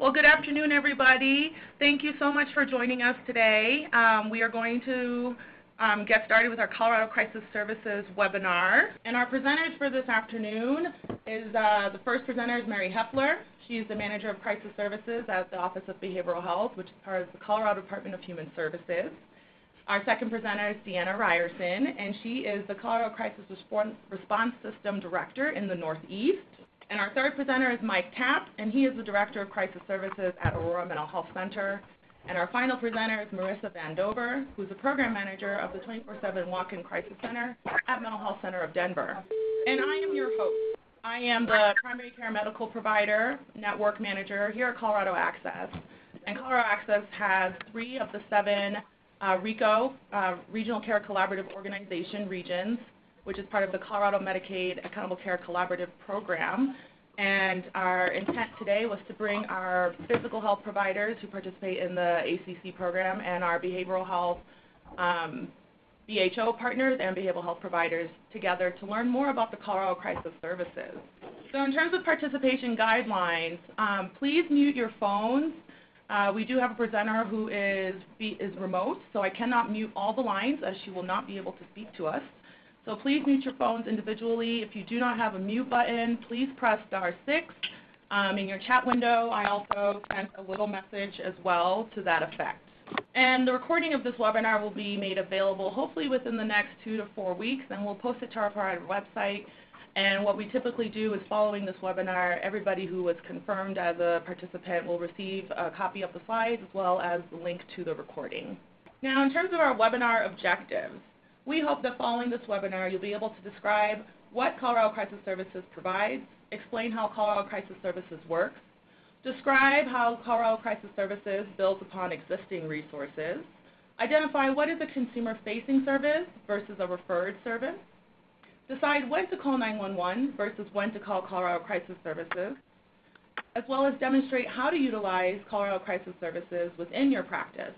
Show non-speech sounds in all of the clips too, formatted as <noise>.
Well, good afternoon, everybody. Thank you so much for joining us today. Um, we are going to um, get started with our Colorado Crisis Services webinar. And our presenters for this afternoon is uh, the first presenter is Mary Heffler. is the Manager of Crisis Services at the Office of Behavioral Health, which is part of the Colorado Department of Human Services. Our second presenter is Deanna Ryerson, and she is the Colorado Crisis Response System Director in the Northeast. And our third presenter is Mike Tapp, and he is the Director of Crisis Services at Aurora Mental Health Center. And our final presenter is Marissa Vandover, who's the Program Manager of the 24-7 Walk-In Crisis Center at Mental Health Center of Denver. And I am your host. I am the Primary Care Medical Provider Network Manager here at Colorado Access. And Colorado Access has three of the seven uh, RCCO, uh, Regional Care Collaborative Organization regions, which is part of the Colorado Medicaid Accountable Care Collaborative Program. And our intent today was to bring our physical health providers who participate in the ACC program and our behavioral health um, BHO partners and behavioral health providers together to learn more about the Colorado Crisis Services. So in terms of participation guidelines, um, please mute your phones uh, we do have a presenter who is, is remote, so I cannot mute all the lines as she will not be able to speak to us. So please mute your phones individually. If you do not have a mute button, please press star six. Um, in your chat window, I also sent a little message as well to that effect. And the recording of this webinar will be made available hopefully within the next two to four weeks, and we'll post it to our website and what we typically do is following this webinar, everybody who was confirmed as a participant will receive a copy of the slides as well as the link to the recording. Now, in terms of our webinar objectives, we hope that following this webinar, you'll be able to describe what Colorado Crisis Services provides, explain how Colorado Crisis Services works, describe how Colorado Crisis Services builds upon existing resources, identify what is a consumer-facing service versus a referred service, Decide when to call 911 versus when to call Colorado Crisis Services, as well as demonstrate how to utilize Colorado Crisis Services within your practice.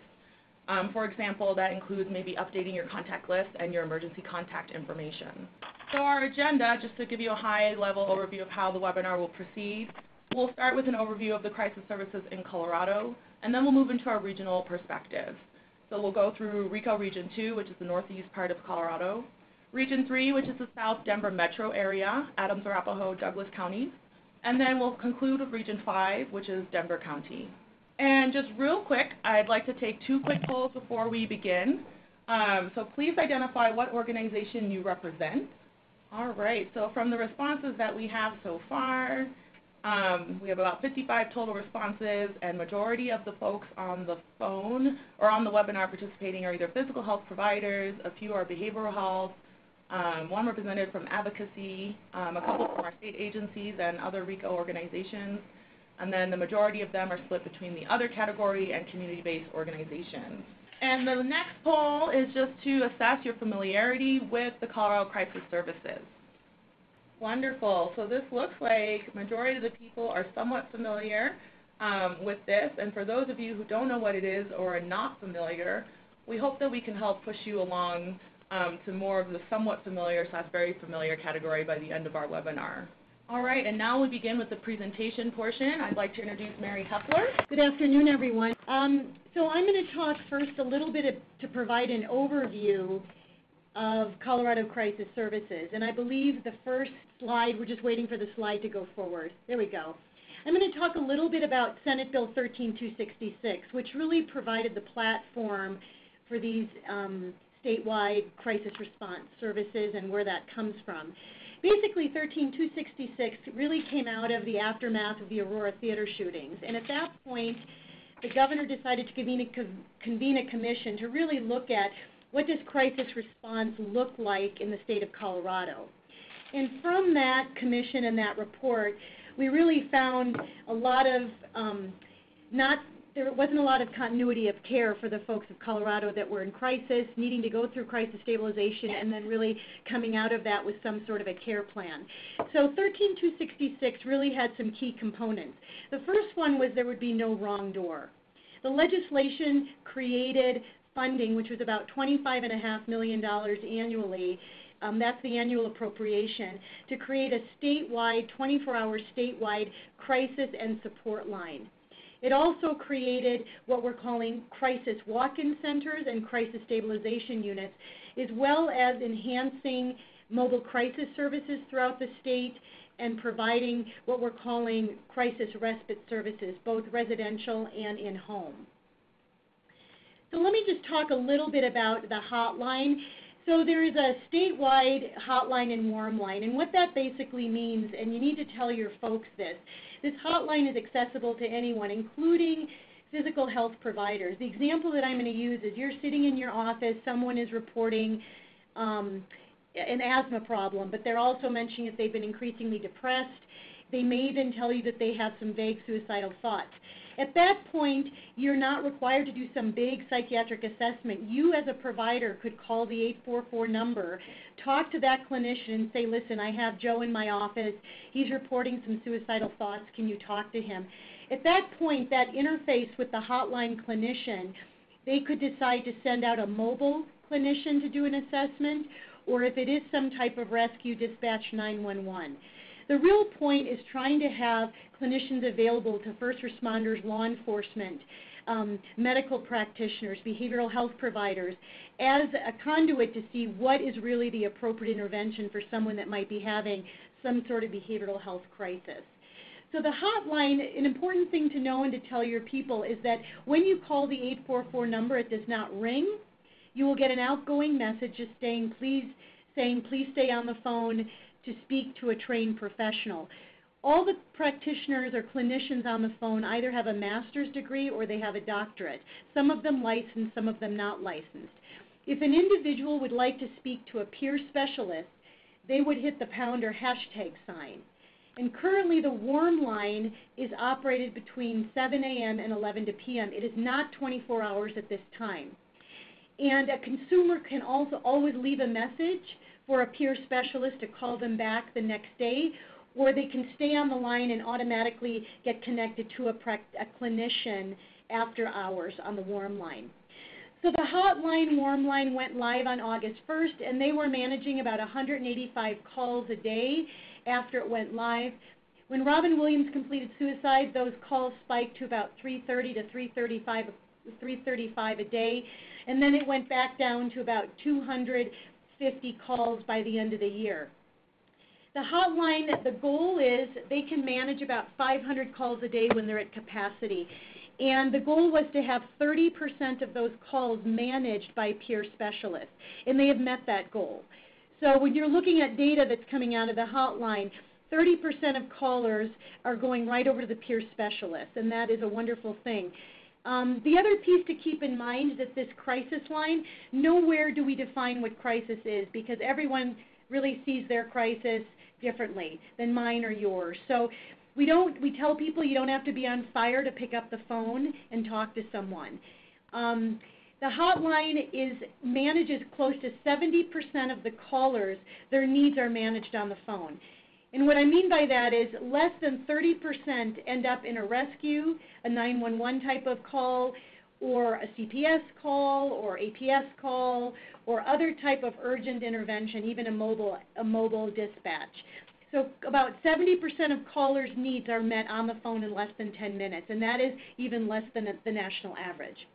Um, for example, that includes maybe updating your contact list and your emergency contact information. So our agenda, just to give you a high-level overview of how the webinar will proceed, we'll start with an overview of the crisis services in Colorado, and then we'll move into our regional perspective. So we'll go through RCCO Region 2, which is the northeast part of Colorado, Region 3, which is the South Denver metro area, Adams, Arapahoe, Douglas counties. And then we'll conclude with Region 5, which is Denver County. And just real quick, I'd like to take two quick polls before we begin. Um, so please identify what organization you represent. All right, so from the responses that we have so far, um, we have about 55 total responses, and majority of the folks on the phone or on the webinar participating are either physical health providers, a few are behavioral health, um, one represented from advocacy, um, a couple from our state agencies and other RCCO organizations, and then the majority of them are split between the other category and community-based organizations. And the next poll is just to assess your familiarity with the Colorado Crisis Services. Wonderful. So this looks like majority of the people are somewhat familiar um, with this. And for those of you who don't know what it is or are not familiar, we hope that we can help push you along um, to more of the somewhat familiar slash very familiar category by the end of our webinar. All right, and now we begin with the presentation portion. I'd like to introduce Mary Heffler. Good afternoon, everyone. Um, so I'm going to talk first a little bit to provide an overview of Colorado Crisis Services. And I believe the first slide, we're just waiting for the slide to go forward. There we go. I'm going to talk a little bit about Senate Bill 13266, which really provided the platform for these um, statewide crisis response services and where that comes from. Basically, 13266 really came out of the aftermath of the Aurora Theater shootings. And at that point, the governor decided to convene a, convene a commission to really look at what does crisis response look like in the state of Colorado. And from that commission and that report, we really found a lot of um, not there wasn't a lot of continuity of care for the folks of Colorado that were in crisis, needing to go through crisis stabilization, and then really coming out of that with some sort of a care plan. So 13266 really had some key components. The first one was there would be no wrong door. The legislation created funding, which was about $25.5 million annually, um, that's the annual appropriation, to create a statewide, 24 hour statewide crisis and support line. It also created what we're calling crisis walk-in centers and crisis stabilization units, as well as enhancing mobile crisis services throughout the state and providing what we're calling crisis respite services, both residential and in-home. So let me just talk a little bit about the hotline. So there is a statewide hotline and warm line, and what that basically means, and you need to tell your folks this, this hotline is accessible to anyone, including physical health providers. The example that I'm going to use is you're sitting in your office, someone is reporting um, an asthma problem, but they're also mentioning that they've been increasingly depressed. They may even tell you that they have some vague suicidal thoughts. At that point, you're not required to do some big psychiatric assessment. You, as a provider, could call the 844 number, talk to that clinician, and say, Listen, I have Joe in my office. He's reporting some suicidal thoughts. Can you talk to him? At that point, that interface with the hotline clinician, they could decide to send out a mobile clinician to do an assessment, or if it is some type of rescue, dispatch 911. The real point is trying to have clinicians available to first responders, law enforcement, um, medical practitioners, behavioral health providers, as a conduit to see what is really the appropriate intervention for someone that might be having some sort of behavioral health crisis. So the hotline, an important thing to know and to tell your people is that when you call the 844 number, it does not ring. You will get an outgoing message just saying, please, saying, please stay on the phone to speak to a trained professional. All the practitioners or clinicians on the phone either have a master's degree or they have a doctorate, some of them licensed, some of them not licensed. If an individual would like to speak to a peer specialist, they would hit the pound or hashtag sign. And currently, the warm line is operated between 7 a.m. and 11 p.m. It is not 24 hours at this time. And a consumer can also always leave a message for a peer specialist to call them back the next day, or they can stay on the line and automatically get connected to a, a clinician after hours on the warm line. So the hotline warm line went live on August 1st, and they were managing about 185 calls a day after it went live. When Robin Williams completed suicide, those calls spiked to about 330 to 335, 335 a day, and then it went back down to about 200 50 calls by the end of the year. The hotline, the goal is they can manage about 500 calls a day when they're at capacity. And the goal was to have 30% of those calls managed by peer specialists, and they have met that goal. So when you're looking at data that's coming out of the hotline, 30% of callers are going right over to the peer specialist, and that is a wonderful thing. Um, the other piece to keep in mind is that this crisis line, nowhere do we define what crisis is because everyone really sees their crisis differently than mine or yours. So we don't we tell people you don't have to be on fire to pick up the phone and talk to someone. Um, the hotline is manages close to 70% of the callers. Their needs are managed on the phone. And what I mean by that is less than 30% end up in a rescue, a 911 type of call, or a CPS call, or APS call, or other type of urgent intervention, even a mobile, a mobile dispatch. So about 70% of callers' needs are met on the phone in less than 10 minutes, and that is even less than the national average.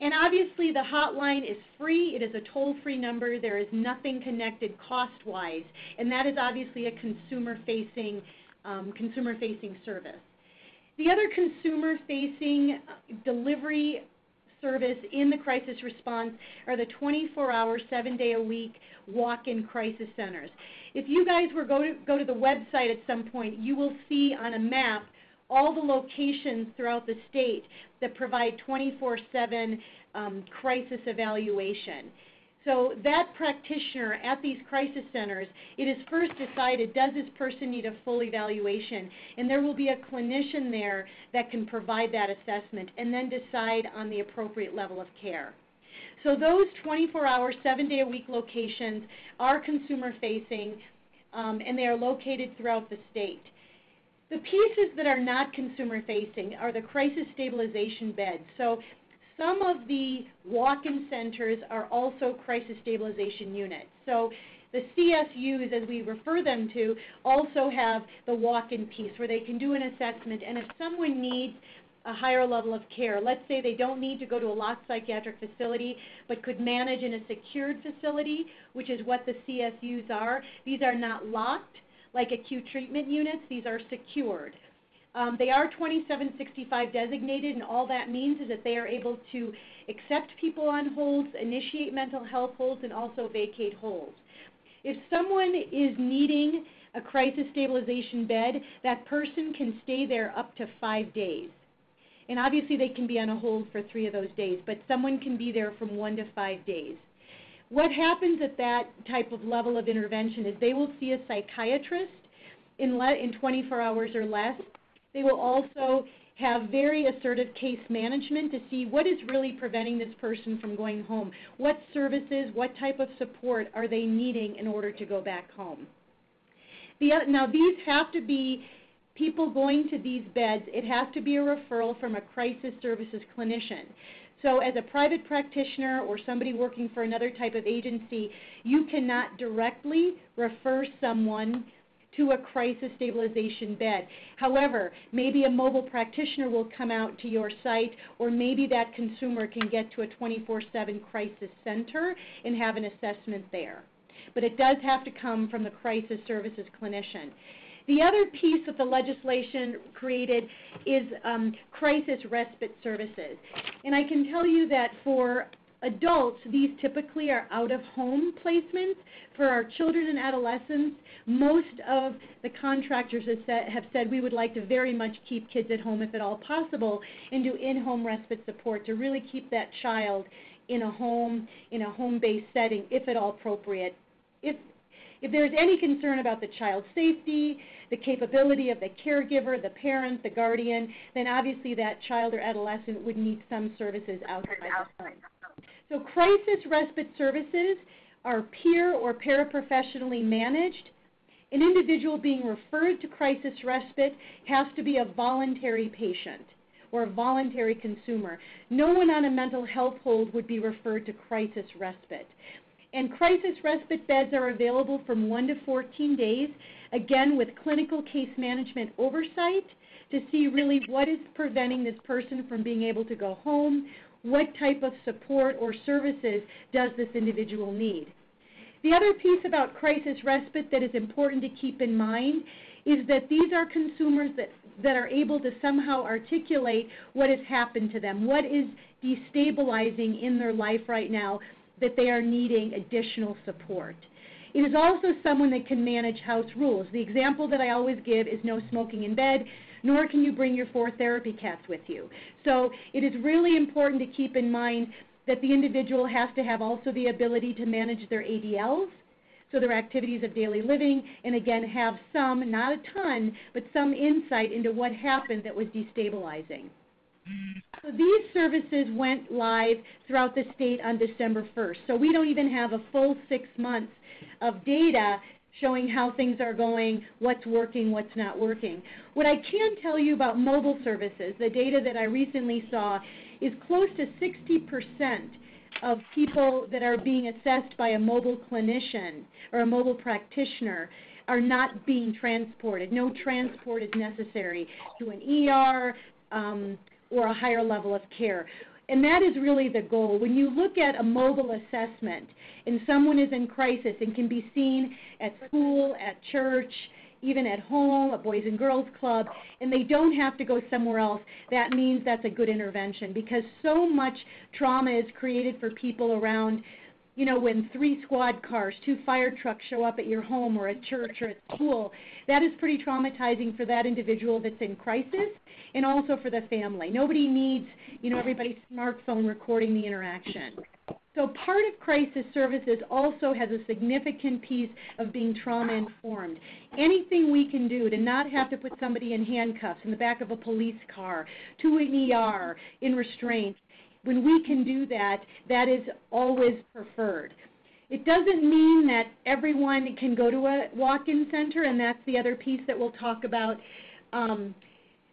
And obviously, the hotline is free. It is a toll-free number. There is nothing connected cost-wise, and that is obviously a consumer-facing um, consumer-facing service. The other consumer-facing delivery service in the crisis response are the 24-hour, seven-day-a-week walk-in crisis centers. If you guys were go to go to the website at some point, you will see on a map all the locations throughout the state that provide 24/7 um, crisis evaluation. So that practitioner at these crisis centers, it is first decided, does this person need a full evaluation? And there will be a clinician there that can provide that assessment and then decide on the appropriate level of care. So those 24-hour, seven-day-a-week locations are consumer-facing, um, and they are located throughout the state. The pieces that are not consumer facing are the crisis stabilization beds. So some of the walk-in centers are also crisis stabilization units. So the CSUs, as we refer them to, also have the walk-in piece where they can do an assessment. And if someone needs a higher level of care. Let's say they don't need to go to a locked psychiatric facility, but could manage in a secured facility, which is what the CSUs are. These are not locked like acute treatment units, these are secured. Um, they are 2765 designated, and all that means is that they are able to accept people on holds, initiate mental health holds, and also vacate holds. If someone is needing a crisis stabilization bed, that person can stay there up to five days. And obviously, they can be on a hold for three of those days, but someone can be there from one to five days. What happens at that type of level of intervention is they will see a psychiatrist in, le- in 24 hours or less. They will also have very assertive case management to see what is really preventing this person from going home. What services, what type of support are they needing in order to go back home? The, now, these have to be people going to these beds, it has to be a referral from a crisis services clinician. So, as a private practitioner or somebody working for another type of agency, you cannot directly refer someone to a crisis stabilization bed. However, maybe a mobile practitioner will come out to your site, or maybe that consumer can get to a 24 7 crisis center and have an assessment there. But it does have to come from the crisis services clinician. The other piece that the legislation created is um, crisis respite services. And I can tell you that for adults, these typically are out of home placements. For our children and adolescents, most of the contractors have said, have said, we would like to very much keep kids at home if at all possible and do in home respite support to really keep that child in a home, in a home based setting, if at all appropriate. If, if there's any concern about the child's safety, the capability of the caregiver, the parent, the guardian, then obviously that child or adolescent would need some services outside the home. So crisis respite services are peer or paraprofessionally managed. An individual being referred to crisis respite has to be a voluntary patient or a voluntary consumer. No one on a mental health hold would be referred to crisis respite. And crisis respite beds are available from 1 to 14 days, again with clinical case management oversight to see really what is preventing this person from being able to go home, what type of support or services does this individual need. The other piece about crisis respite that is important to keep in mind is that these are consumers that, that are able to somehow articulate what has happened to them, what is destabilizing in their life right now that they are needing additional support. It is also someone that can manage house rules. The example that I always give is no smoking in bed, nor can you bring your four therapy cats with you. So it is really important to keep in mind that the individual has to have also the ability to manage their ADLs, so their activities of daily living, and again have some, not a ton, but some insight into what happened that was destabilizing. So these services went live throughout the state on December 1st. So we don't even have a full six months of data showing how things are going, what's working, what's not working. What I can tell you about mobile services, the data that I recently saw, is close to 60% of people that are being assessed by a mobile clinician or a mobile practitioner are not being transported. No transport is necessary to an ER um, or a higher level of care. And that is really the goal. When you look at a mobile assessment and someone is in crisis and can be seen at school, at church, even at home, a Boys and Girls Club, and they don't have to go somewhere else, that means that's a good intervention because so much trauma is created for people around you know, when three squad cars, two fire trucks show up at your home or at church or at school, that is pretty traumatizing for that individual that's in crisis and also for the family. Nobody needs, you know, everybody's smartphone recording the interaction. So part of crisis services also has a significant piece of being trauma informed. Anything we can do to not have to put somebody in handcuffs in the back of a police car, to an ER, in restraints, when we can do that, that is always preferred. It doesn't mean that everyone can go to a walk-in center, and that's the other piece that we'll talk about. Um,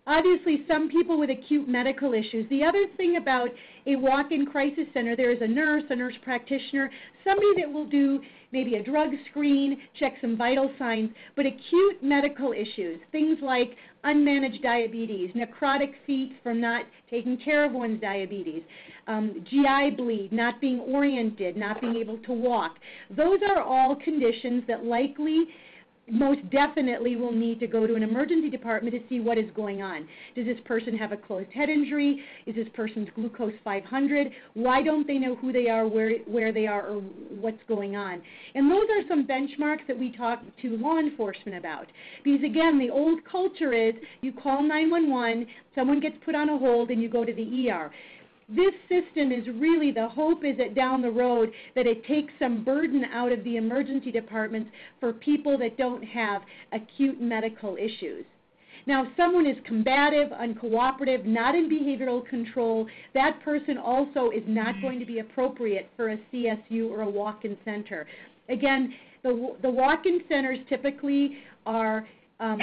obviously, some people with acute medical issues. The other thing about a walk-in crisis center, there is a nurse, a nurse practitioner, somebody that will do maybe a drug screen, check some vital signs, but acute medical issues, things like unmanaged diabetes, necrotic feet from not taking care of one's diabetes, um, GI bleed, not being oriented, not being able to walk. Those are all conditions that likely most definitely will need to go to an emergency department to see what is going on. Does this person have a closed head injury? Is this person's glucose 500? Why don't they know who they are, where, where they are, or what's going on? And those are some benchmarks that we talk to law enforcement about. Because again, the old culture is you call 911, someone gets put on a hold, and you go to the ER this system is really the hope is that down the road that it takes some burden out of the emergency departments for people that don't have acute medical issues. Now, if someone is combative, uncooperative, not in behavioral control, that person also is not going to be appropriate for a CSU or a walk-in center. Again, the, the walk-in centers typically are um,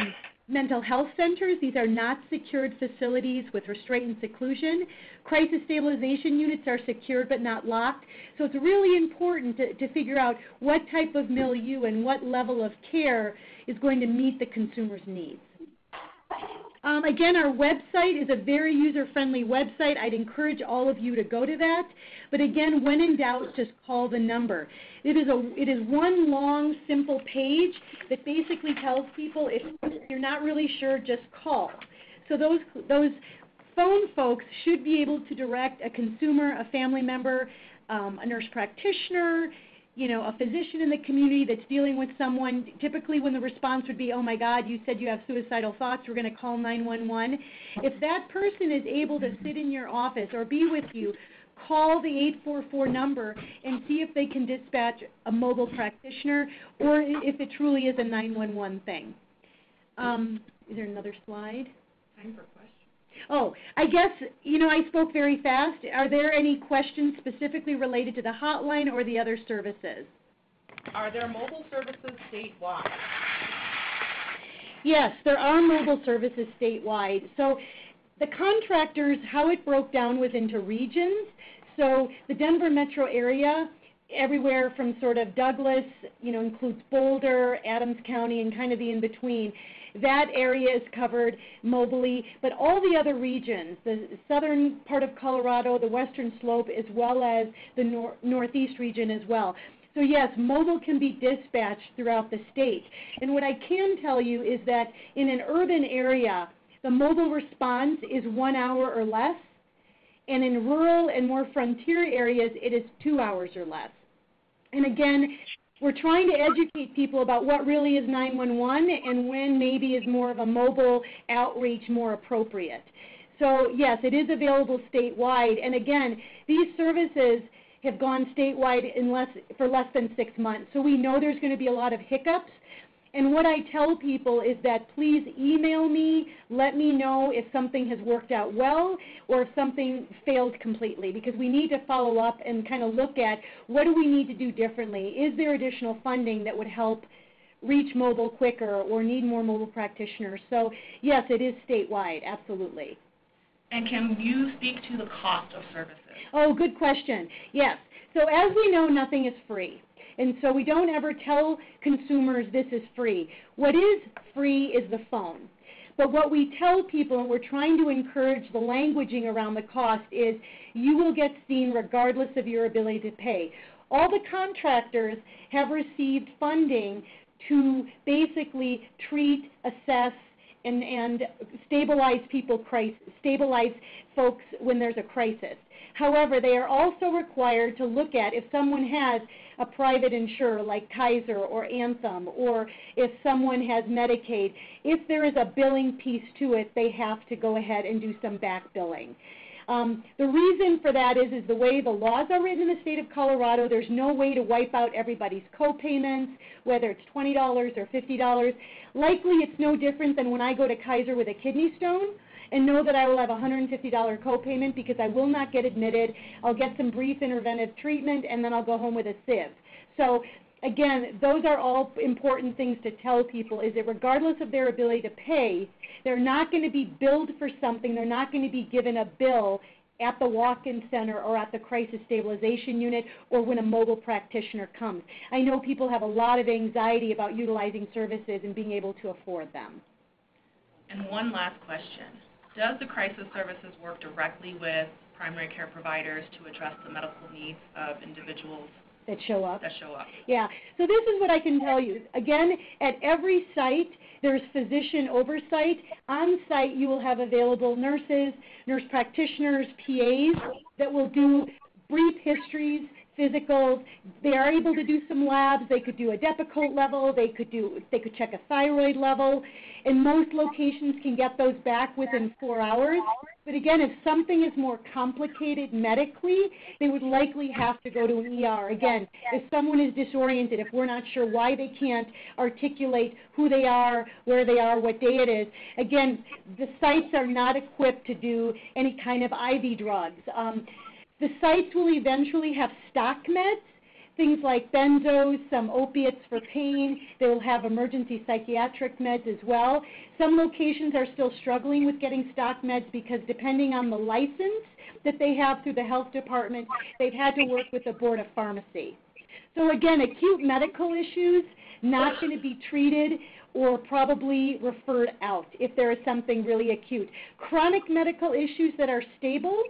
mental health centers. These are not secured facilities with restraint and seclusion. Crisis stabilization units are secured but not locked. So it's really important to, to figure out what type of milieu and what level of care is going to meet the consumer's needs. Um, again, our website is a very user-friendly website. I'd encourage all of you to go to that. But again, when in doubt, just call the number. It is, a, it is one long, simple page that basically tells people if you're not really sure, just call. So those, those phone folks should be able to direct a consumer, a family member, um, a nurse practitioner, you know, a physician in the community that's dealing with someone, typically when the response would be, oh my God, you said you have suicidal thoughts, we're going to call 911. If that person is able to sit in your office or be with you, call the 844 number and see if they can dispatch a mobile practitioner or if it truly is a 911 thing. Um, is there another slide? Time for questions. Oh, I guess, you know, I spoke very fast. Are there any questions specifically related to the hotline or the other services? Are there mobile services statewide? Yes, there are mobile services statewide. So the contractors, how it broke down was into regions. So the Denver metro area, everywhere from sort of Douglas, you know, includes Boulder, Adams County, and kind of the in between. That area is covered mobily, but all the other regions, the southern part of Colorado, the western slope, as well as the nor- northeast region as well. So yes, mobile can be dispatched throughout the state. And what I can tell you is that in an urban area, the mobile response is one hour or less, and in rural and more frontier areas, it is two hours or less. And again, we're trying to educate people about what really is 911 and when maybe is more of a mobile outreach more appropriate. So yes, it is available statewide. And again, these services have gone statewide in less, for less than six months. So we know there's going to be a lot of hiccups and what I tell people is that please email me, let me know if something has worked out well or if something failed completely because we need to follow up and kind of look at what do we need to do differently. Is there additional funding that would help reach mobile quicker or need more mobile practitioners? So yes, it is statewide, absolutely. And can you speak to the cost of services? Oh, good question. Yes. So as we know, nothing is free. And so we don't ever tell consumers this is free. What is free is the phone. But what we tell people, and we're trying to encourage the languaging around the cost, is you will get seen regardless of your ability to pay. All the contractors have received funding to basically treat, assess, and, and stabilize people, stabilize folks when there's a crisis. However, they are also required to look at if someone has a private insurer like Kaiser or Anthem, or if someone has Medicaid, if there is a billing piece to it, they have to go ahead and do some back billing. Um, the reason for that is, is the way the laws are written in the state of Colorado, there's no way to wipe out everybody's co-payments, whether it's $20 or $50. Likely it's no different than when I go to Kaiser with a kidney stone and know that I will have a $150 copayment because I will not get admitted. I'll get some brief interventive treatment, and then I'll go home with a sieve. So again, those are all important things to tell people is that regardless of their ability to pay, they're not going to be billed for something. They're not going to be given a bill at the walk-in center or at the crisis stabilization unit or when a mobile practitioner comes. I know people have a lot of anxiety about utilizing services and being able to afford them. And one last question. Does the crisis services work directly with primary care providers to address the medical needs of individuals that show up. that show up? Yeah. So this is what I can tell you. Again, at every site, there's physician oversight. On site, you will have available nurses, nurse practitioners, PAs that will do brief histories, physicals. They are able to do some labs. They could do a Depakote level. They could do. They could check a thyroid level. And most locations can get those back within four hours. But again, if something is more complicated medically, they would likely have to go to an ER. Again, if someone is disoriented, if we're not sure why they can't articulate who they are, where they are, what day it is, again, the sites are not equipped to do any kind of IV drugs. Um, the sites will eventually have stock meds, things like benzos, some opiates for pain. They will have emergency psychiatric meds as well. Some locations are still struggling with getting stock meds because depending on the license that they have through the health department, they've had to work with the board of pharmacy. So again, acute medical issues not going to be treated or probably referred out if there is something really acute. Chronic medical issues that are stable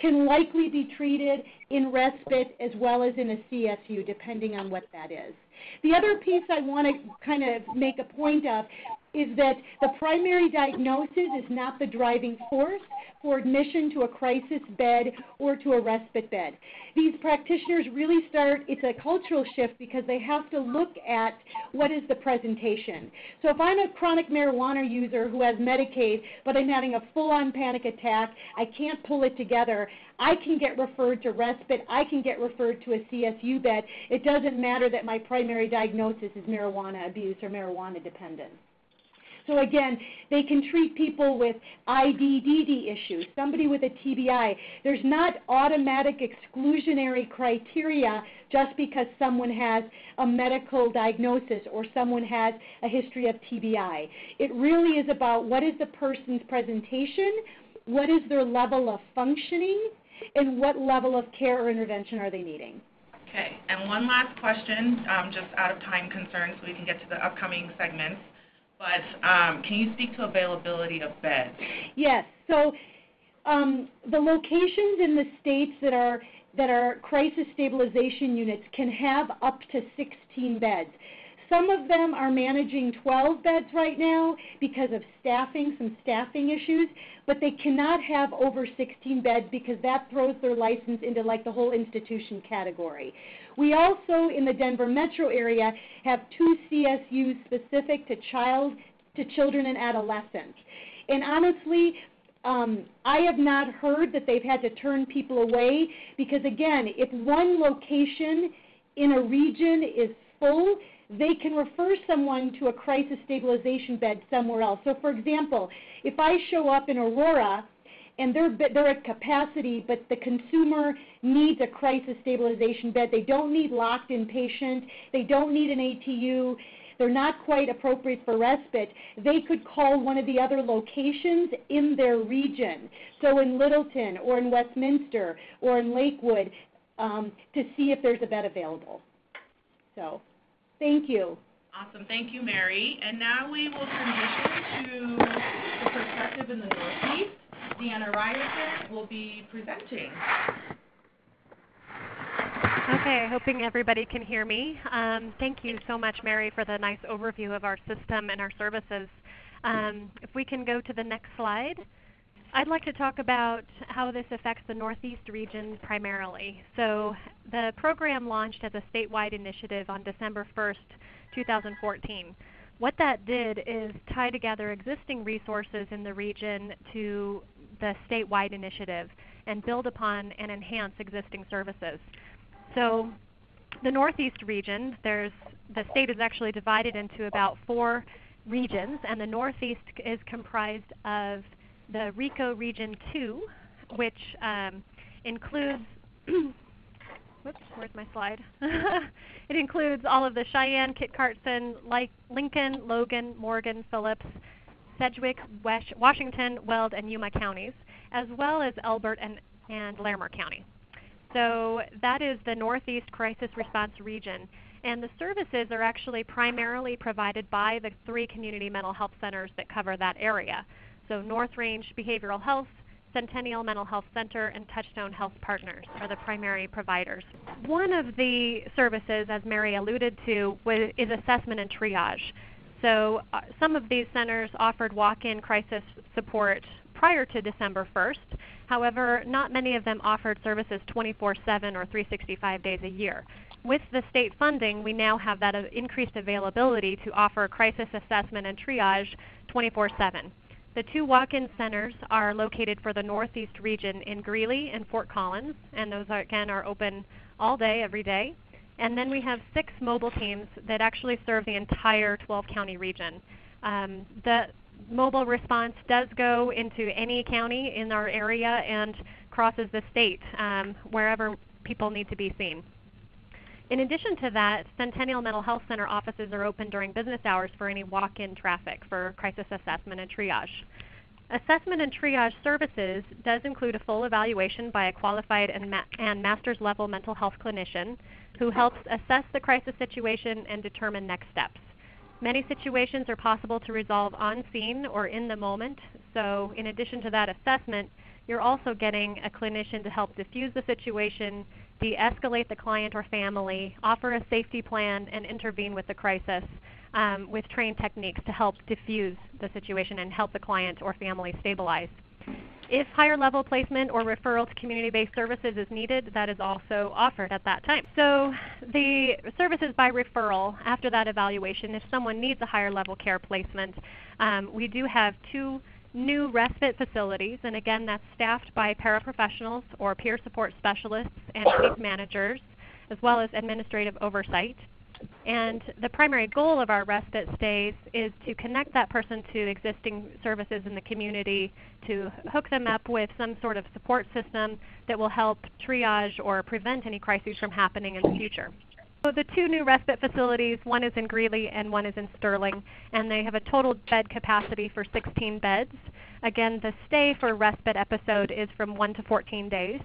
can likely be treated in respite as well as in a CSU, depending on what that is. The other piece I want to kind of make a point of is that the primary diagnosis is not the driving force for admission to a crisis bed or to a respite bed. These practitioners really start, it's a cultural shift because they have to look at what is the presentation. So if I'm a chronic marijuana user who has Medicaid, but I'm having a full on panic attack, I can't pull it together, I can get referred to respite, I can get referred to a CSU bed. It doesn't matter that my primary diagnosis is marijuana abuse or marijuana dependence. So again, they can treat people with IDDD issues, somebody with a TBI. There's not automatic exclusionary criteria just because someone has a medical diagnosis or someone has a history of TBI. It really is about what is the person's presentation, what is their level of functioning, and what level of care or intervention are they needing. Okay, and one last question, um, just out of time concerns, so we can get to the upcoming segments. But um, can you speak to availability of beds? Yes. So um, the locations in the states that are that are crisis stabilization units can have up to 16 beds. Some of them are managing 12 beds right now because of staffing, some staffing issues, but they cannot have over 16 beds because that throws their license into like the whole institution category. We also, in the Denver metro area, have two CSUs specific to child, to children and adolescents. And honestly, um, I have not heard that they've had to turn people away because, again, if one location in a region is full, they can refer someone to a crisis stabilization bed somewhere else. So, for example, if I show up in Aurora and they're they're at capacity, but the consumer needs a crisis stabilization bed. They don't need locked-in inpatient. They don't need an ATU. They're not quite appropriate for respite. They could call one of the other locations in their region. So in Littleton or in Westminster or in Lakewood um, to see if there's a bed available. So, thank you. Awesome. Thank you, Mary. And now we will transition to the perspective in the Northeast. Deanna Ryerson will be presenting. Okay, hoping everybody can hear me. Um, thank you so much, Mary, for the nice overview of our system and our services. Um, if we can go to the next slide. I'd like to talk about how this affects the Northeast region primarily. So the program launched as a statewide initiative on December 1st, 2014. What that did is tie together existing resources in the region to the statewide initiative and build upon and enhance existing services. So the Northeast region, there's, the state is actually divided into about four regions, and the Northeast is comprised of the RCCO Region 2, which um, includes, <clears throat> whoops, where's my slide? <laughs> it includes all of the Cheyenne, Kit Carson, Lincoln, Logan, Morgan, Phillips, Sedgwick, Washington, Weld, and Yuma counties, as well as Elbert and, and Larimer County. So that is the Northeast Crisis Response Region. And the services are actually primarily provided by the three community mental health centers that cover that area. So North Range Behavioral Health, Centennial Mental Health Center, and Touchstone Health Partners are the primary providers. One of the services, as Mary alluded to, is assessment and triage. So uh, some of these centers offered walk-in crisis support prior to December 1st. However, not many of them offered services 24-7 or 365 days a year. With the state funding, we now have that uh, increased availability to offer crisis assessment and triage 24-7. The two walk-in centers are located for the Northeast region in Greeley and Fort Collins, and those are, again are open all day, every day. And then we have six mobile teams that actually serve the entire 12-county region. Um, the mobile response does go into any county in our area and crosses the state um, wherever people need to be seen. In addition to that, Centennial Mental Health Center offices are open during business hours for any walk-in traffic for crisis assessment and triage. Assessment and triage services does include a full evaluation by a qualified and, ma and master's level mental health clinician who helps assess the crisis situation and determine next steps. Many situations are possible to resolve on scene or in the moment, so in addition to that assessment, you're also getting a clinician to help diffuse the situation, de-escalate the client or family, offer a safety plan, and intervene with the crisis um, with trained techniques to help diffuse the situation and help the client or family stabilize. If higher level placement or referral to community-based services is needed, that is also offered at that time. So the services by referral after that evaluation, if someone needs a higher level care placement, um, we do have two new respite facilities, and again that's staffed by paraprofessionals or peer support specialists and case <coughs> managers, as well as administrative oversight. And the primary goal of our respite stays is to connect that person to existing services in the community, to hook them up with some sort of support system that will help triage or prevent any crises from happening in the future. So the two new respite facilities, one is in Greeley and one is in Sterling, and they have a total bed capacity for 16 beds. Again, the stay for respite episode is from 1 to 14 days.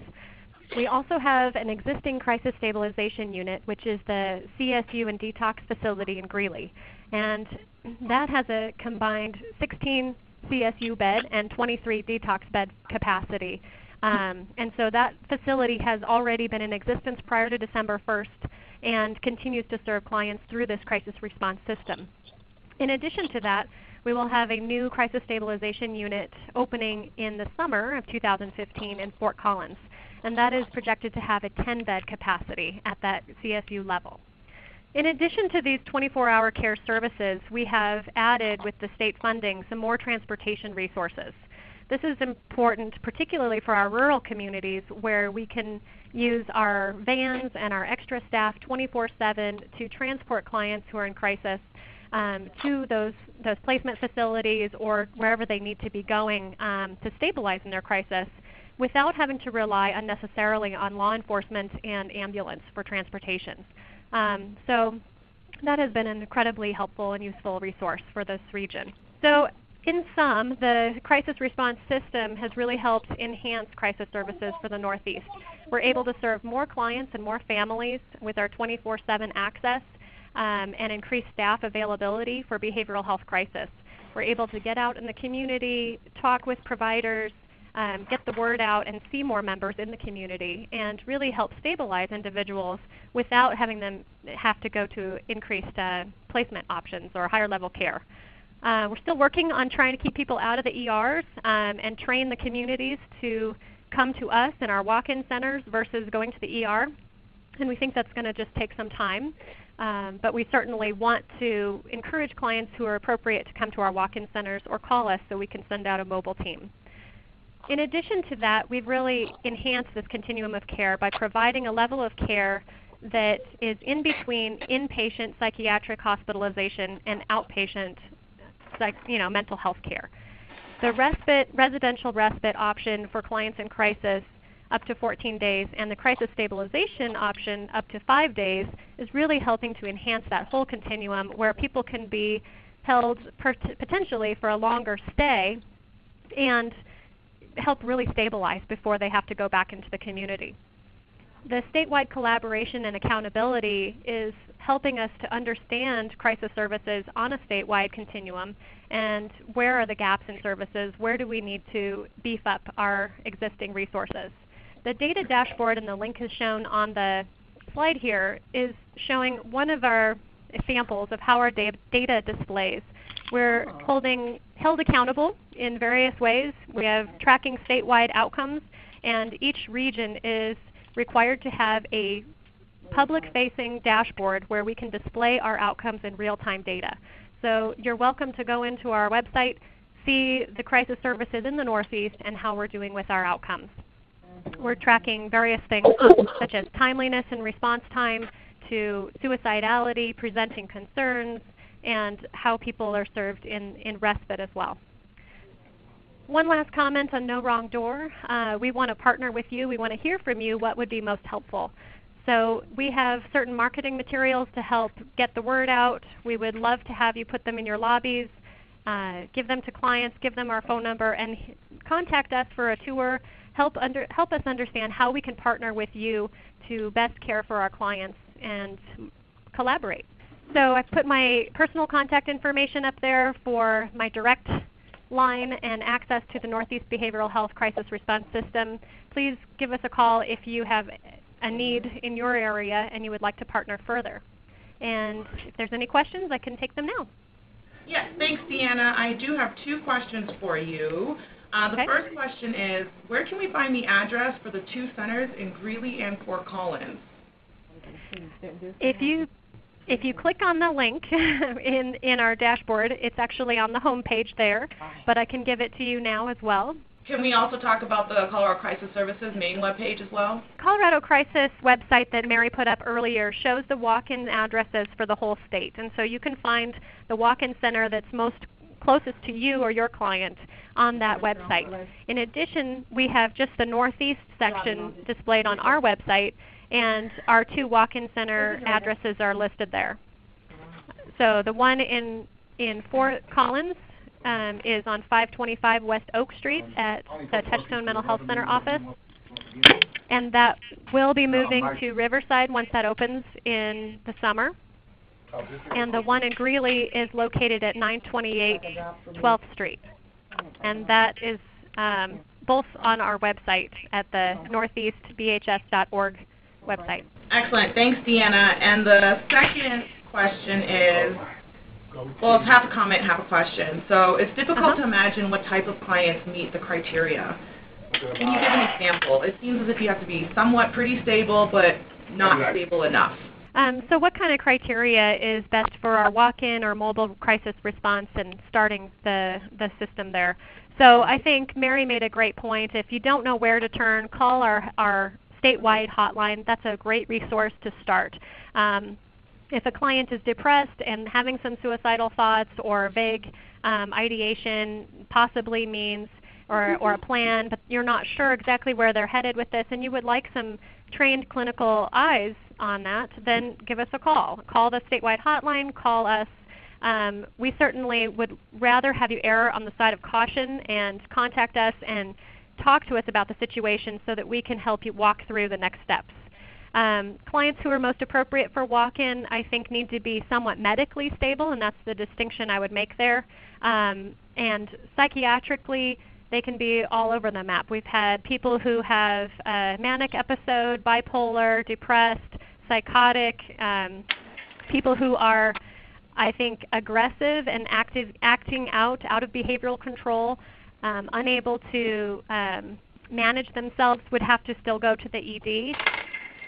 We also have an existing crisis stabilization unit, which is the CSU and detox facility in Greeley. And that has a combined 16 CSU bed and 23 detox bed capacity. Um, and so that facility has already been in existence prior to December 1st and continues to serve clients through this crisis response system. In addition to that, we will have a new crisis stabilization unit opening in the summer of 2015 in Fort Collins, and that is projected to have a 10-bed capacity at that CSU level. In addition to these 24-hour care services, we have added with the state funding some more transportation resources. This is important particularly for our rural communities where we can use our vans and our extra staff 24-7 to transport clients who are in crisis um, to those, those placement facilities or wherever they need to be going um, to stabilize in their crisis without having to rely unnecessarily on law enforcement and ambulance for transportation. Um, so that has been an incredibly helpful and useful resource for this region. So in sum, the crisis response system has really helped enhance crisis services for the Northeast. We're able to serve more clients and more families with our 24-7 access um, and increase staff availability for behavioral health crisis. We're able to get out in the community, talk with providers, um, get the word out and see more members in the community and really help stabilize individuals without having them have to go to increased uh, placement options or higher level care. Uh, we're still working on trying to keep people out of the ERs um, and train the communities to come to us in our walk-in centers versus going to the ER. And we think that's going to just take some time. Um, but we certainly want to encourage clients who are appropriate to come to our walk-in centers or call us so we can send out a mobile team. In addition to that, we've really enhanced this continuum of care by providing a level of care that is in between inpatient psychiatric hospitalization and outpatient you know, mental health care. The respite, residential respite option for clients in crisis up to 14 days and the crisis stabilization option up to 5 days is really helping to enhance that whole continuum where people can be held potentially for a longer stay and help really stabilize before they have to go back into the community. The statewide collaboration and accountability is helping us to understand crisis services on a statewide continuum and where are the gaps in services, where do we need to beef up our existing resources. The data dashboard and the link is shown on the slide here is showing one of our examples of how our data displays. We're holding held accountable in various ways. We have tracking statewide outcomes and each region is required to have a public-facing dashboard where we can display our outcomes in real-time data. So you're welcome to go into our website, see the crisis services in the Northeast and how we're doing with our outcomes. We're tracking various things such as timeliness and response time to suicidality, presenting concerns, and how people are served in, in respite as well. One last comment on No Wrong Door. Uh, we want to partner with you. We want to hear from you what would be most helpful. So we have certain marketing materials to help get the word out. We would love to have you put them in your lobbies, uh, give them to clients, give them our phone number, and contact us for a tour. Help, under, help us understand how we can partner with you to best care for our clients and collaborate. So I've put my personal contact information up there for my direct line and access to the Northeast Behavioral Health Crisis Response System. Please give us a call if you have a need in your area and you would like to partner further. And if there's any questions, I can take them now. Yes, thanks Deanna. I do have two questions for you. Uh, the okay. first question is, where can we find the address for the two centers in Greeley and Fort Collins? If you if you click on the link <laughs> in, in our dashboard, it's actually on the home page there, but I can give it to you now as well. Can we also talk about the Colorado Crisis Services main webpage as well? Colorado Crisis website that Mary put up earlier shows the walk-in addresses for the whole state. And so you can find the walk-in center that's most closest to you or your client on that website. In addition, we have just the Northeast section displayed on our website and our two walk-in center addresses are listed there. So the one in, in Fort Collins um, is on 525 West Oak Street at the Touchstone Mental Health Center office. And that will be moving to Riverside once that opens in the summer. And the one in Greeley is located at 928 12th Street. And that is um, both on our website at the northeastbhs.org website. Excellent. Thanks, Deanna. And the second question is, well, it's half a comment, half a question. So it's difficult uh -huh. to imagine what type of clients meet the criteria. Can you give an example? It seems as if you have to be somewhat pretty stable, but not stable enough. Um, so what kind of criteria is best for our walk-in or mobile crisis response and starting the, the system there? So I think Mary made a great point. If you don't know where to turn, call our, our statewide hotline. That's a great resource to start. Um, if a client is depressed and having some suicidal thoughts or vague um, ideation possibly means or, or a plan, but you're not sure exactly where they're headed with this and you would like some trained clinical eyes on that, then give us a call. Call the statewide hotline, call us. Um, we certainly would rather have you err on the side of caution and contact us and talk to us about the situation so that we can help you walk through the next steps. Um, clients who are most appropriate for walk-in I think need to be somewhat medically stable and that's the distinction I would make there. Um, and psychiatrically they can be all over the map. We've had people who have a manic episode, bipolar, depressed, psychotic, um, people who are I think aggressive and active, acting out, out of behavioral control um, unable to um, manage themselves would have to still go to the ED.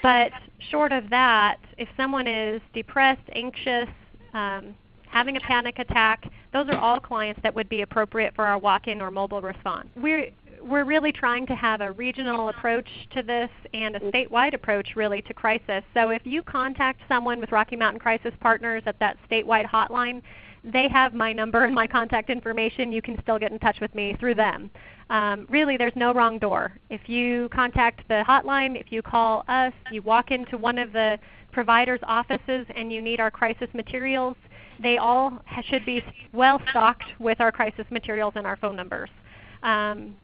But short of that, if someone is depressed, anxious, um, having a panic attack, those are all clients that would be appropriate for our walk-in or mobile response. We're, we're really trying to have a regional approach to this and a statewide approach really to crisis. So if you contact someone with Rocky Mountain Crisis Partners at that statewide hotline, they have my number and my contact information. You can still get in touch with me through them. Um, really, there's no wrong door. If you contact the hotline, if you call us, you walk into one of the provider's offices and you need our crisis materials, they all should be well stocked with our crisis materials and our phone numbers. Um,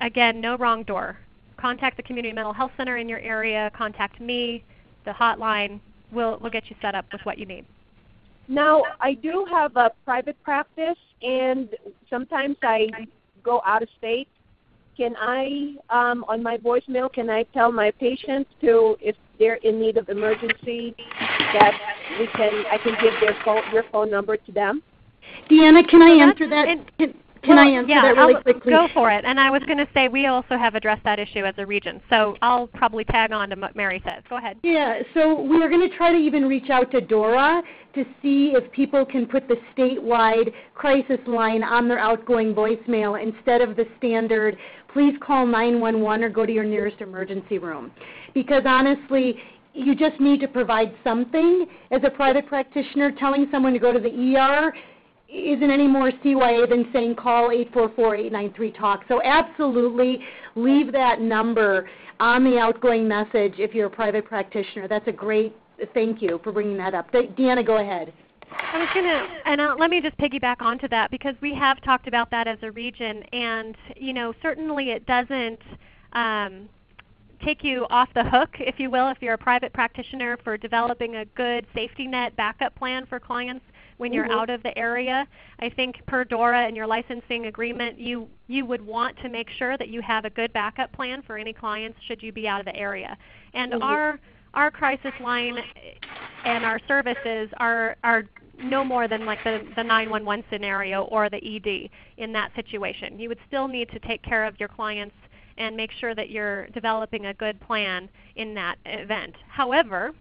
again, no wrong door. Contact the Community Mental Health Center in your area, contact me, the hotline, we'll, we'll get you set up with what you need. Now, I do have a private practice, and sometimes I go out of state. Can I, um, on my voicemail, can I tell my patients to, if they're in need of emergency, that we can, I can give their phone, your phone number to them? Deanna, can I answer that? and- Can, can I answer yeah, that really I'll, quickly? Go for it. And I was going to say we also have addressed that issue as a region, so I'll probably tag on to what Mary says. Go ahead. Yeah, so we are going to try to even reach out to DORA to see if people can put the statewide crisis line on their outgoing voicemail instead of the standard, please call 911 or go to your nearest emergency room. Because honestly, you just need to provide something. As a private practitioner, telling someone to go to the ER isn't any more CYA than saying call 844-893-TALK. So absolutely leave that number on the outgoing message if you're a private practitioner. That's a great, thank you for bringing that up. De- Deanna, go ahead. I was gonna, and uh, let me just piggyback onto that because we have talked about that as a region, and you know certainly it doesn't um, take you off the hook, if you will, if you're a private practitioner for developing a good safety net backup plan for clients when you're Mhm. out of the area. I think per DORA and your licensing agreement, you you would want to make sure that you have a good backup plan for any clients should you be out of the area. And Mhm. our our crisis line and our services are are no more than like the, the 911 scenario or the ED in that situation. You would still need to take care of your clients and make sure that you're developing a good plan in that event. However,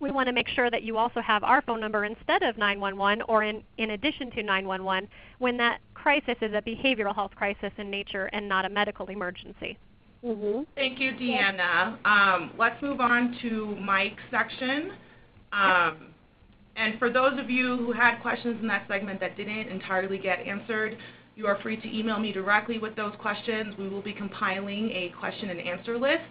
we want to make sure that you also have our phone number instead of 911 or in, in addition to 911 when that crisis is a behavioral health crisis in nature and not a medical emergency. Mm-hmm. Thank you, Deanna. Um, let's move on to Mike's section. Um, and for those of you who had questions in that segment that didn't entirely get answered, you are free to email me directly with those questions. We will be compiling a question and answer list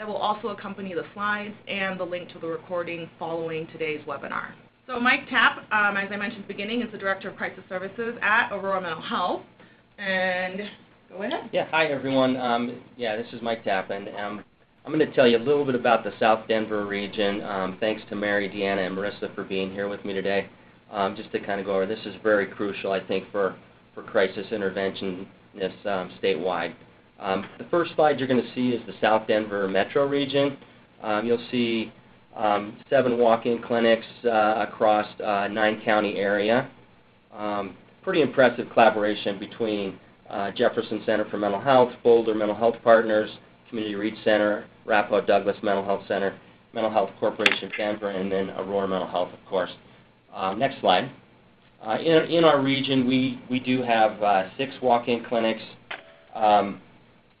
that will also accompany the slides and the link to the recording following today's webinar. So Mike Tapp, um, as I mentioned at the beginning, is the Director of Crisis Services at Aurora Mental Health. And go ahead. Yeah, hi everyone. Um, yeah, this is Mike Tappan. Um, I'm going to tell you a little bit about the South Denver region. Um, thanks to Mary, Deanna, and Marissa for being here with me today. Um, just to kind of go over, this is very crucial, I think, for, for crisis intervention um, statewide. Um, the first slide you're going to see is the South Denver metro region. Um, you'll see um, seven walk-in clinics uh, across uh, nine county area. Um, pretty impressive collaboration between uh, Jefferson Center for Mental Health, Boulder Mental Health Partners, Community Reach Center, Arapahoe Douglas Mental Health Center, Mental Health Corporation of Denver, and then Aurora Mental Health, of course. Uh, next slide. Uh, in, in our region, we, we do have uh, six walk-in clinics, um,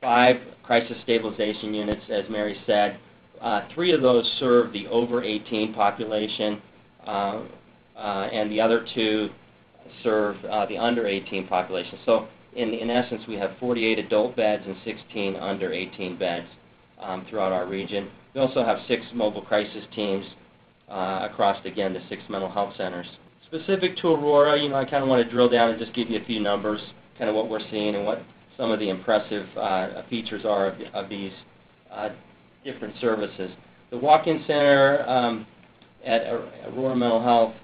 five crisis stabilization units, as Mary said. Uh, three of those serve the over 18 population, uh, uh, and the other two serve uh, the under 18 population. So in, in essence, we have 48 adult beds and 16 under 18 beds um, throughout our region. We also have six mobile crisis teams uh, across, again, the six mental health centers. Specific to Aurora, you know, I kind of want to drill down and just give you a few numbers, kind of what we're seeing and what some of the impressive uh, features are of, of these uh, different services. The walk-in center um, at Aurora Mental Health,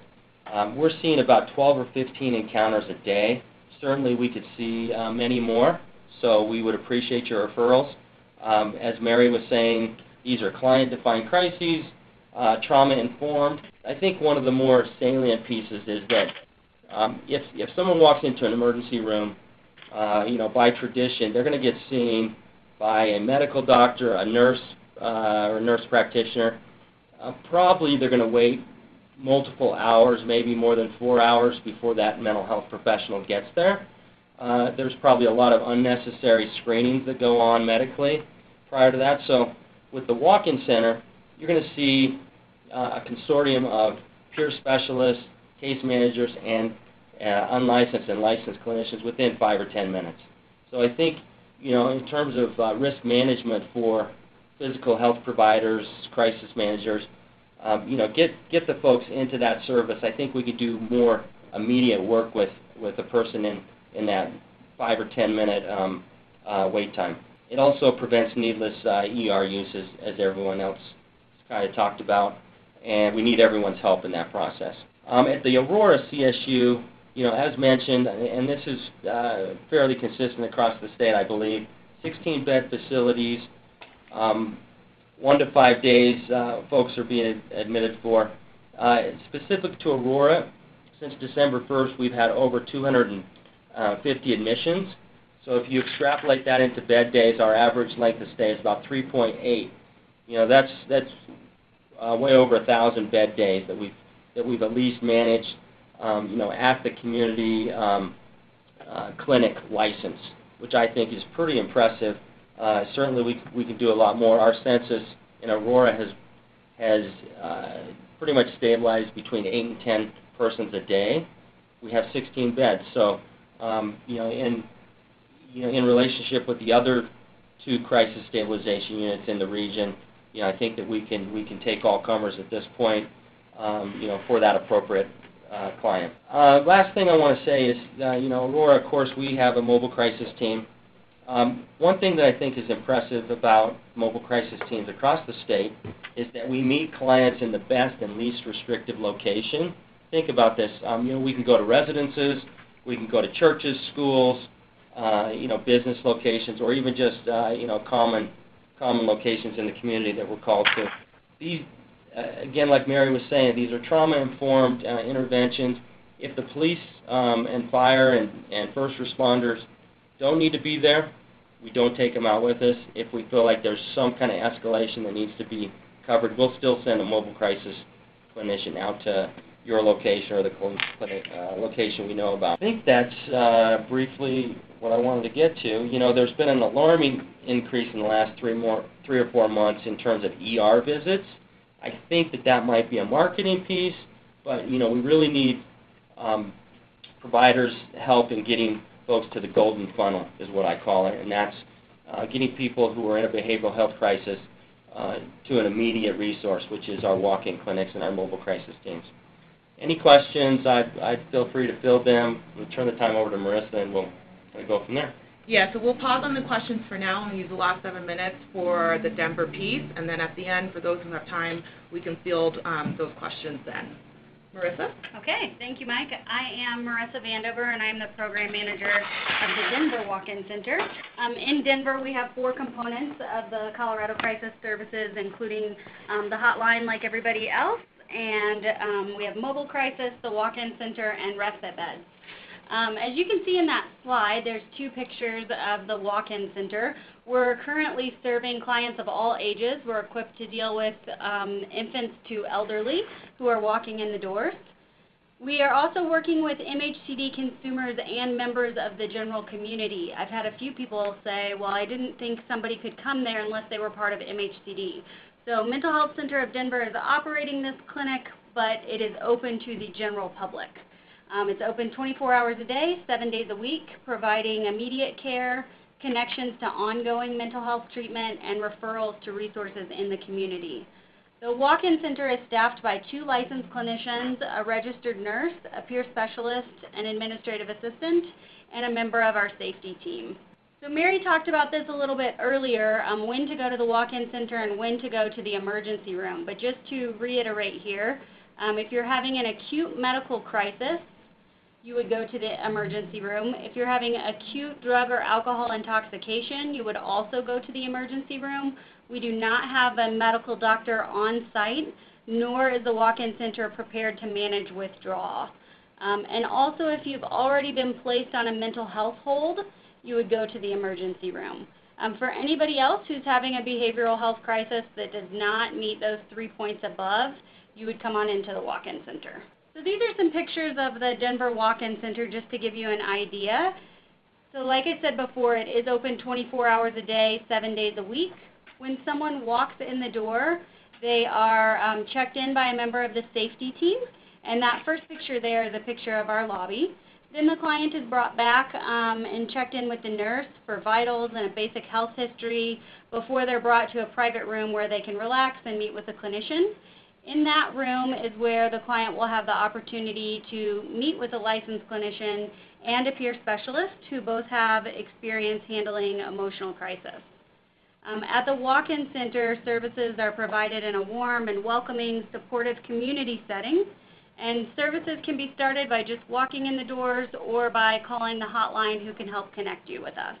um, we're seeing about 12 or 15 encounters a day. Certainly, we could see uh, many more, so we would appreciate your referrals. Um, as Mary was saying, these are client-defined crises, uh, trauma-informed. I think one of the more salient pieces is that um, if, if someone walks into an emergency room, uh, you know, by tradition, they're going to get seen by a medical doctor, a nurse, uh, or a nurse practitioner. Uh, probably they're going to wait multiple hours, maybe more than four hours before that mental health professional gets there. Uh, there's probably a lot of unnecessary screenings that go on medically prior to that. So with the walk-in center, you're going to see uh, a consortium of peer specialists, case managers, and uh, unlicensed and licensed clinicians within five or ten minutes. So I think, you know, in terms of uh, risk management for physical health providers, crisis managers, um, you know, get get the folks into that service. I think we could do more immediate work with with a person in in that five or ten minute um, uh, wait time. It also prevents needless uh, ER use, as, as everyone else kind of talked about. and we need everyone's help in that process. Um, at the Aurora CSU, you know, as mentioned, and this is uh, fairly consistent across the state, I believe, 16 bed facilities, um, one to five days uh, folks are being admitted for. Uh, specific to Aurora, since December 1st, we've had over 250 admissions. So if you extrapolate that into bed days, our average length of stay is about 3.8. You know, that's that's uh, way over a thousand bed days that we've that we've at least managed, um, you know, at the community um, uh, clinic license, which I think is pretty impressive. Uh, certainly, we we can do a lot more. Our census in Aurora has has uh, pretty much stabilized between eight and ten persons a day. We have 16 beds, so um, you know, in you know, in relationship with the other two crisis stabilization units in the region, you know, I think that we can we can take all comers at this point, um, you know, for that appropriate uh, client. Uh, last thing I want to say is, uh, you know, Aurora, of course, we have a mobile crisis team. Um, one thing that I think is impressive about mobile crisis teams across the state is that we meet clients in the best and least restrictive location. Think about this. Um, you know, we can go to residences, we can go to churches, schools, uh, you know, business locations, or even just uh, you know common common locations in the community that we're called to. These, again, like Mary was saying, these are trauma-informed uh, interventions. If the police um, and fire and, and first responders don't need to be there, we don't take them out with us. If we feel like there's some kind of escalation that needs to be covered, we'll still send a mobile crisis clinician out to your location or the clinic, uh, location we know about. I think that's uh, briefly what I wanted to get to. You know, there's been an alarming increase in the last three more, three or four months in terms of ER visits. I think that that might be a marketing piece, but you know, we really need um, providers' help in getting folks to the golden funnel, is what I call it, and that's uh, getting people who are in a behavioral health crisis uh, to an immediate resource, which is our walk-in clinics and our mobile crisis teams. Any questions, I'd, I'd feel free to fill them. We'll turn the time over to Marissa, and we'll go from there. Yeah, so we'll pause on the questions for now and use the last seven minutes for the Denver piece, and then at the end, for those who have time, we can field um, those questions then. Marissa? Okay, thank you, Mike. I am Marissa Vandover, and I'm the program manager of the Denver Walk-In Center. Um, in Denver, we have four components of the Colorado Crisis Services, including um, the hotline, like everybody else, and um, we have mobile crisis, the walk-in center, and respite beds. Um, as you can see in that slide, there's two pictures of the walk-in center. We're currently serving clients of all ages. We're equipped to deal with um, infants to elderly who are walking in the doors. We are also working with MHCD consumers and members of the general community. I've had a few people say, well, I didn't think somebody could come there unless they were part of MHCD. So Mental Health Center of Denver is operating this clinic, but it is open to the general public. Um, it's open 24 hours a day, seven days a week, providing immediate care, connections to ongoing mental health treatment, and referrals to resources in the community. The walk-in center is staffed by two licensed clinicians, a registered nurse, a peer specialist, an administrative assistant, and a member of our safety team. So Mary talked about this a little bit earlier, um, when to go to the walk-in center and when to go to the emergency room. But just to reiterate here, um, if you're having an acute medical crisis, you would go to the emergency room. If you're having acute drug or alcohol intoxication, you would also go to the emergency room. We do not have a medical doctor on site, nor is the walk-in center prepared to manage withdrawal. Um, and also, if you've already been placed on a mental health hold, you would go to the emergency room. Um, for anybody else who's having a behavioral health crisis that does not meet those three points above, you would come on into the walk-in center. So these are some pictures of the Denver Walk-In Center just to give you an idea. So like I said before, it is open 24 hours a day, 7 days a week. When someone walks in the door, they are um, checked in by a member of the safety team. And that first picture there is a picture of our lobby. Then the client is brought back um, and checked in with the nurse for vitals and a basic health history before they're brought to a private room where they can relax and meet with a clinician. In that room is where the client will have the opportunity to meet with a licensed clinician and a peer specialist who both have experience handling emotional crisis. Um, at the walk-in center, services are provided in a warm and welcoming, supportive community setting, and services can be started by just walking in the doors or by calling the hotline who can help connect you with us.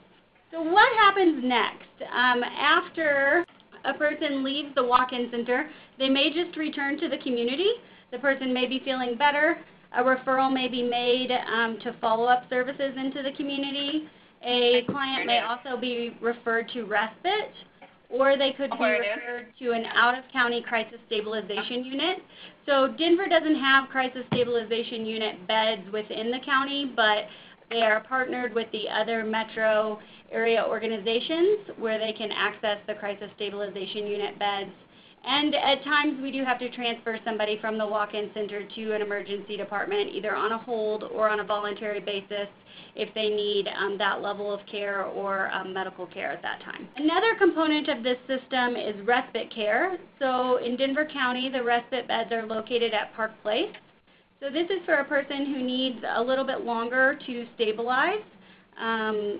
So what happens next? Um, after a person leaves the walk-in center, they may just return to the community. The person may be feeling better. A referral may be made um, to follow-up services into the community. A client may also be referred to respite, or they could be referred to an out-of-county crisis stabilization unit. So Denver doesn't have crisis stabilization unit beds within the county, but they are partnered with the other metro area organizations where they can access the crisis stabilization unit beds. And at times we do have to transfer somebody from the walk-in center to an emergency department, either on a hold or on a voluntary basis if they need um, that level of care or um, medical care at that time. Another component of this system is respite care. So in Denver County, the respite beds are located at Park Place. So this is for a person who needs a little bit longer to stabilize. Um,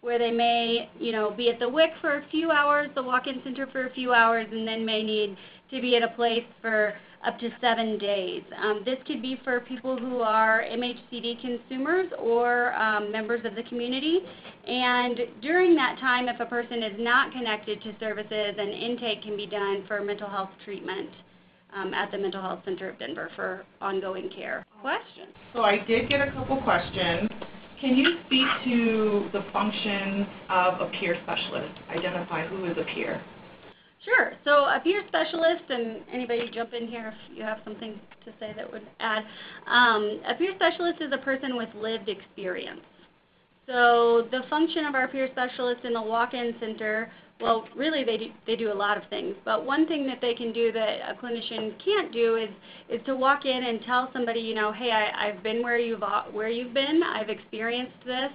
where they may, you know, be at the WIC for a few hours, the walk-in center for a few hours, and then may need to be at a place for up to seven days. Um, this could be for people who are MHCD consumers or um, members of the community. And during that time, if a person is not connected to services, an intake can be done for mental health treatment um, at the Mental Health Center of Denver for ongoing care. Questions? So I did get a couple questions. Can you speak to the functions of a peer specialist? Identify who is a peer. Sure. So a peer specialist, and anybody jump in here if you have something to say that would add. Um, a peer specialist is a person with lived experience. So the function of our peer specialist in the walk-in center, well, really they do, they do a lot of things. But one thing that they can do that a clinician can't do is is to walk in and tell somebody, you know, hey, I, I've been where you've where you've been. I've experienced this.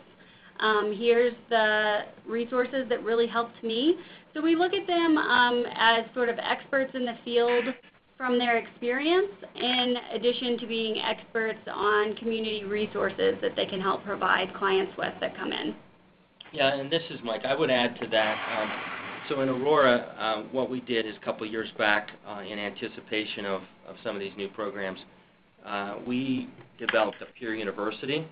Um, here's the resources that really helped me. So we look at them um, as sort of experts in the field from their experience, in addition to being experts on community resources that they can help provide clients with that come in. Yeah, and this is Mike. I would add to that. Um, so in Aurora, um, what we did is a couple years back, uh, in anticipation of, of some of these new programs, uh, we developed a peer university.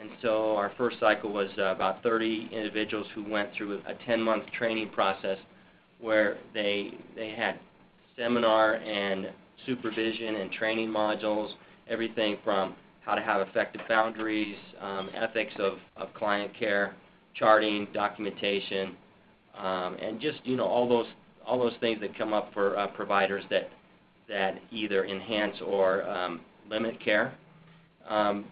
And so our first cycle was uh, about 30 individuals who went through a 10-month training process where they they had seminar and supervision and training modules, everything from how to have effective boundaries, um, ethics of, of client care, charting, documentation, um, and just you know all those all those things that come up for uh, providers that that either enhance or um, limit care. Um,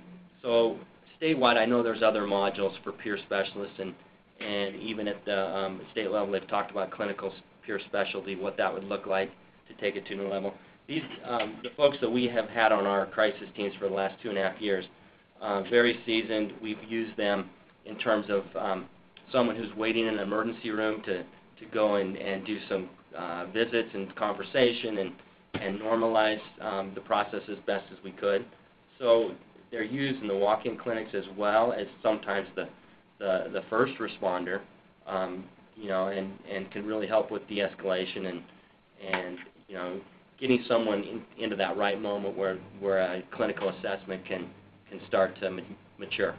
so statewide, I know there's other modules for peer specialists, and and even at the um, state level, they've talked about clinical peer specialty, what that would look like to take it to a new level. These um, the folks that we have had on our crisis teams for the last two and a half years, uh, very seasoned. We've used them in terms of someone who's waiting in an emergency room to, to go and, and do some uh, visits and conversation and, and normalize um, the process as best as we could. So they're used in the walk-in clinics as well as sometimes the, the, the first responder, um, you know, and, and can really help with de-escalation and, and, you know, getting someone in, into that right moment where, where a clinical assessment can, can start to ma- mature.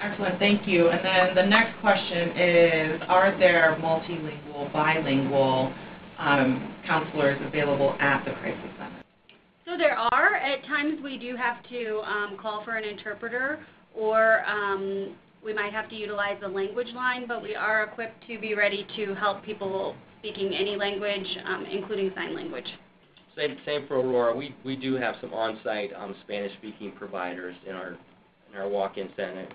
Excellent, thank you. And then the next question is, are there multilingual, bilingual um, counselors available at the crisis center? So there are. At times we do have to um, call for an interpreter or um, we might have to utilize the language line, but we are equipped to be ready to help people speaking any language, um, including sign language. Same, same for Aurora. We, we do have some on-site um, Spanish-speaking providers in our in our walk-in center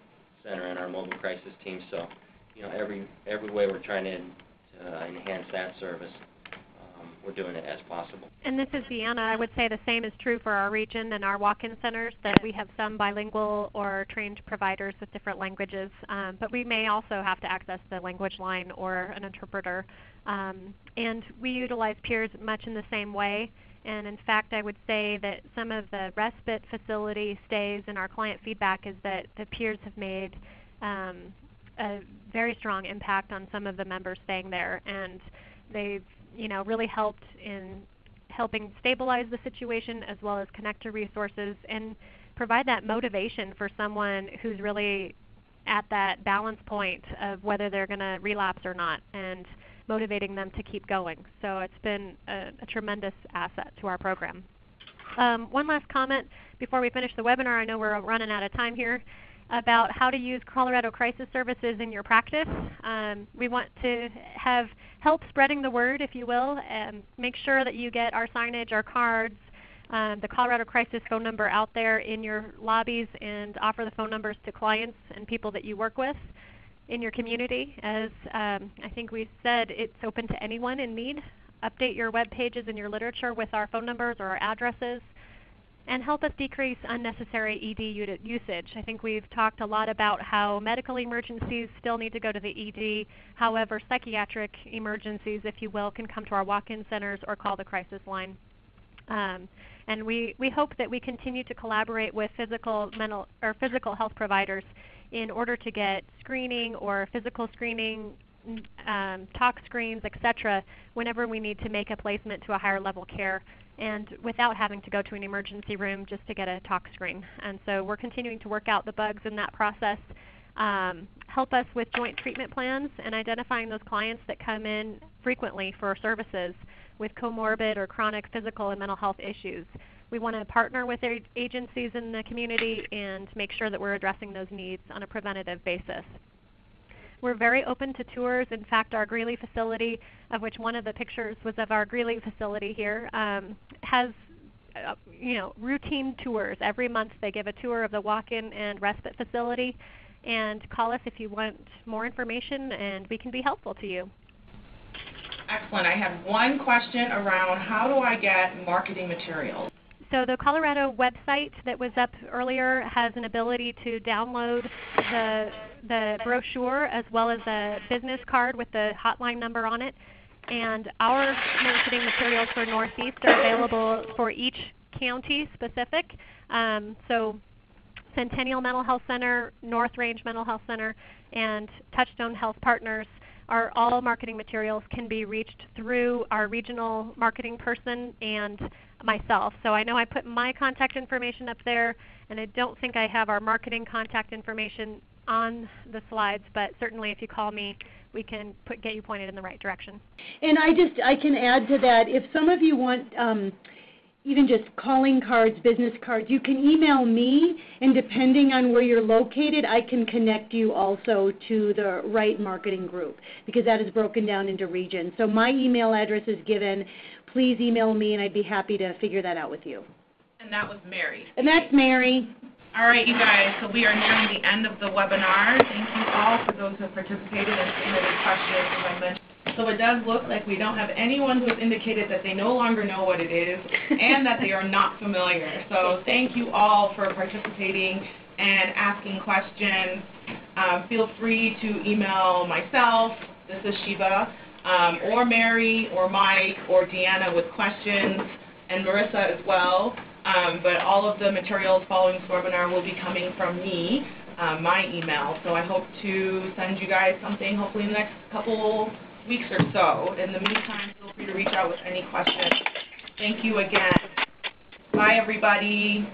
center and our mobile crisis team. So, you know, every every way we're trying to uh, enhance that service, um, we're doing it as possible. And this is Deanna. I would say the same is true for our region and our walk-in centers, that we have some bilingual or trained providers with different languages, um, but we may also have to access the language line or an interpreter. Um, and we utilize peers much in the same way. And in fact, I would say that some of the respite facility stays and our client feedback is that the peers have made um, a very strong impact on some of the members staying there, and they've you know really helped in helping stabilize the situation as well as connect to resources and provide that motivation for someone who's really at that balance point of whether they're going to relapse or not. And motivating them to keep going. So it's been a, a tremendous asset to our program. Um, one last comment before we finish the webinar. I know we're running out of time here about how to use Colorado Crisis Services in your practice. Um, we want to have help spreading the word, if you will, and make sure that you get our signage, our cards, um, the Colorado Crisis phone number out there in your lobbies and offer the phone numbers to clients and people that you work with in your community. As um, I think we said, it's open to anyone in need. Update your web pages and your literature with our phone numbers or our addresses and help us decrease unnecessary ED usage. I think we've talked a lot about how medical emergencies still need to go to the ED. However, psychiatric emergencies, if you will, can come to our walk-in centers or call the crisis line. Um, and we, we hope that we continue to collaborate with physical, mental, or physical health providers in order to get screening or physical screening, um, talk screens, etc., whenever we need to make a placement to a higher level care and without having to go to an emergency room just to get a talk screen. And so we're continuing to work out the bugs in that process. Um, help us with joint treatment plans and identifying those clients that come in frequently for services with comorbid or chronic physical and mental health issues. We want to partner with agencies in the community and make sure that we're addressing those needs on a preventative basis. We're very open to tours. In fact, our Greeley facility, of which one of the pictures was of our Greeley facility here, um, has uh, you know, routine tours. Every month they give a tour of the walk-in and respite facility. And call us if you want more information and we can be helpful to you. Excellent. I have one question around how do I get marketing materials? So the Colorado website that was up earlier has an ability to download the the brochure as well as a business card with the hotline number on it. And our marketing materials for Northeast are available for each county specific. Um, so Centennial Mental Health Center, North Range Mental Health Center, and Touchstone Health Partners are all marketing materials can be reached through our regional marketing person and myself. So I know I put my contact information up there, and I don't think I have our marketing contact information on the slides, but certainly if you call me, we can put, get you pointed in the right direction. And I just I can add to that. If some of you want um, even just calling cards, business cards, you can email me, and depending on where you're located, I can connect you also to the right marketing group because that is broken down into regions. So my email address is given. Please email me, and I'd be happy to figure that out with you. And that was Mary. And that's Mary. All right, you guys, so we are nearing the end of the webinar. Thank you all for those who have participated and submitted questions, as I mentioned. So it does look like we don't have anyone who has indicated that they no longer know what it is and that they are not familiar. So thank you all for participating and asking questions. Um, feel free to email myself, this is Shiva, um, or Mary, or Mike, or Deanna with questions, and Marissa as well. Um, but all of the materials following this webinar will be coming from me, uh, my email. So I hope to send you guys something hopefully in the next couple weeks or so. In the meantime, feel free to reach out with any questions. Thank you again. Bye, everybody.